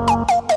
you